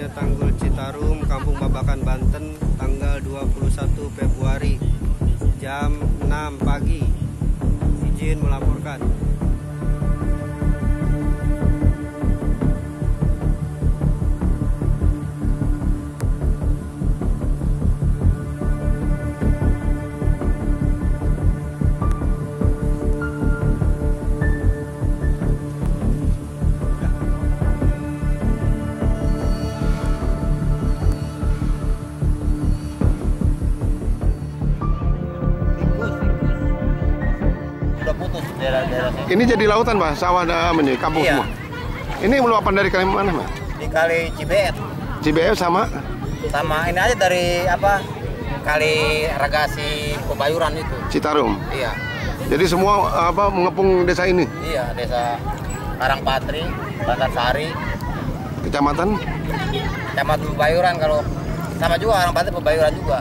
jebolnya tanggul Citarum, Kampung Babakan, Banten, tanggal 21 Februari jam 6 pagi. Izin melaporkan. Daerah-daerah. Ini jadi lautan Pak, sawah dan ini kampung Iya. semua. Ini meluapan dari kali mana Pak? Di kali Cibeet. CBF sama Sama ini aja dari apa? Kali Ragasi Pebayuran itu. Citarum. Iya. Jadi semua apa mengepung desa ini, Iya, desa Karangpatri, Bantar Sari, kecamatan Kecamatan Pebayuran kalau sama juga Karangpatri Pebayuran juga.